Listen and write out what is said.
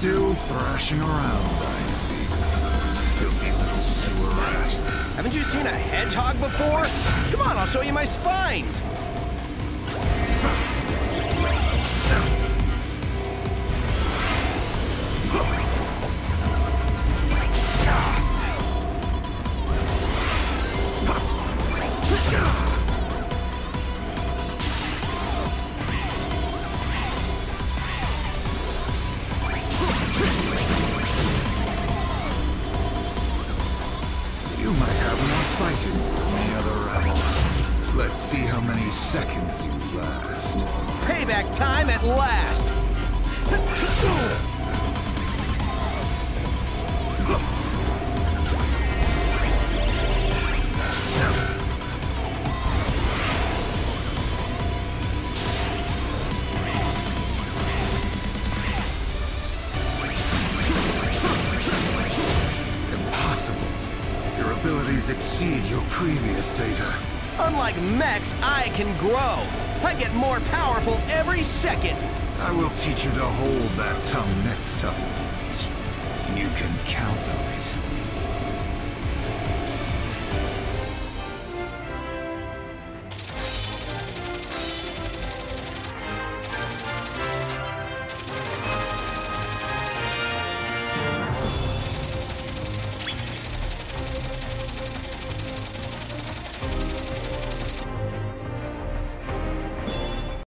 Still thrashing around, I see. Filthy little sewer rat. Haven't you seen a hedgehog before? Come on, I'll show you my spines. You might have more fighting than the other. Let's see how many seconds you last. Payback time at last. Abilities exceed your previous data. Unlike mechs, I can grow. I get more powerful every second. I will teach you to hold that tongue next time. You can count on it.